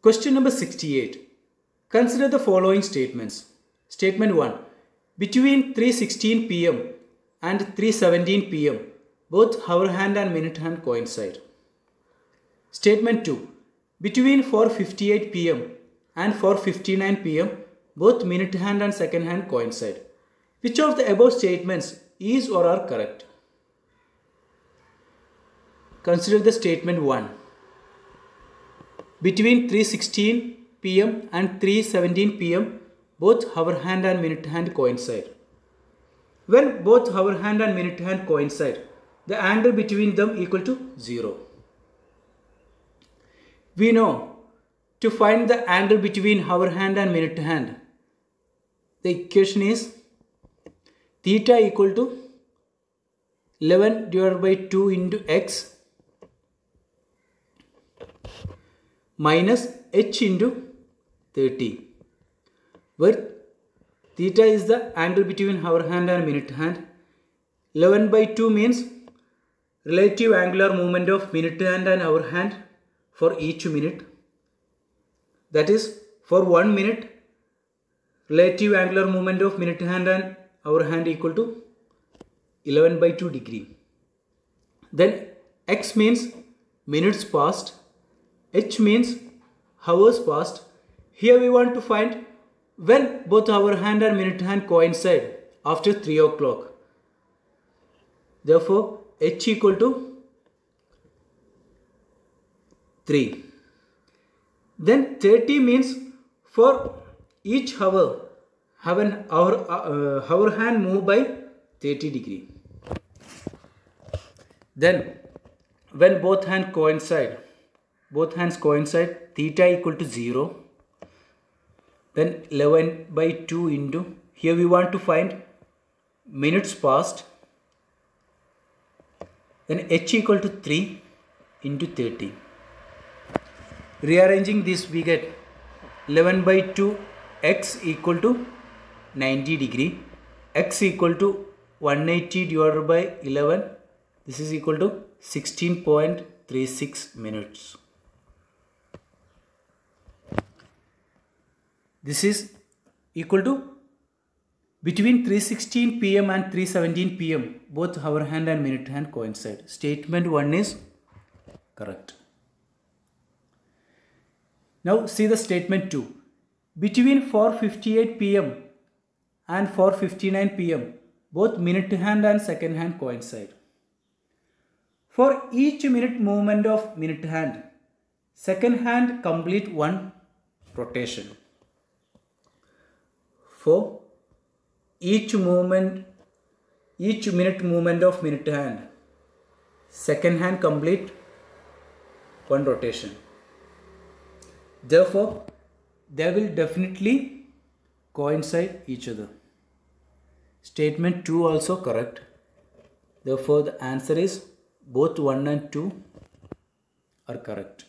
Question number 68. Consider the following statements. Statement 1. Between 3.16 pm and 3.17 pm, both hour hand and minute hand coincide. Statement 2. Between 4.58 pm and 4.59 pm, both minute hand and second hand coincide. Which of the above statements is or are correct? Consider the statement 1. Between 3.16 pm and 3.17 pm, both hour hand and minute hand coincide. When both hour hand and minute hand coincide, the angle between them equal to 0. We know to find the angle between hour hand and minute hand, the equation is theta equal to 11 divided by 2 into x minus h into 30 where theta is the angle between hour hand and minute hand. 11 by 2 means relative angular movement of minute hand and hour hand for each minute. That is for 1 minute relative angular movement of minute hand and hour hand equal to 11 by 2 degree. Then x means minutes passed h means hours passed. Here we want to find when both hour hand and minute hand coincide after 3 o'clock. Therefore h equal to 3 then 30 means for each hour have an hour, uh, hour hand move by 30 degree. Then when both hand coincide both hands coincide. Theta equal to 0 then 11 by 2 into here we want to find minutes passed. Then h equal to 3 into 30 rearranging this we get 11 by 2 x equal to 90 degree. X equal to 180 divided by 11 this is equal to 16.36 minutes this is equal to between 3.16 pm and 3.17 pm both hour hand and minute hand coincide. Statement 1 is correct. Now see the statement 2 between 4.58 pm and 4.59 pm both minute hand and second hand coincide. For each minute movement of minute hand second hand complete one rotation for each movement each minute movement of minute hand. Second hand complete one rotation. Therefore they will definitely coincide each other. Statement 2 also correct. Therefore the answer is both 1 and 2 are correct